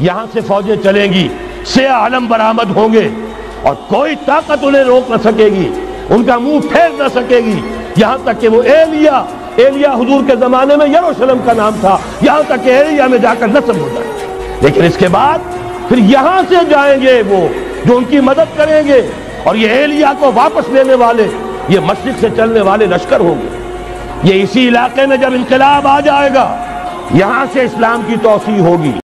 यहाँ से फौजें चलेंगी से आलम बरामद होंगे, और कोई ताकत उन्हें रोक न सकेगी, उनका मुँह फेर न सकेगी। यहाँ तक कि वो एलिया एलिया हुजूर के जमाने में यरूशलेम का नाम था, यहाँ तक कि एलिया में जाकर नस्ल हो जाए। लेकिन इसके बाद फिर यहाँ से जाएँगे वो, जो उनकी मदद करेंगे, और ये एलिया को वापस लेने वाले, ये मस्जिद से चलने वाले लश्कर होंगे। ये इसी इलाके में जब इनकलाब आ जाएगा, यहाँ से इस्लाम की तोसी होगी।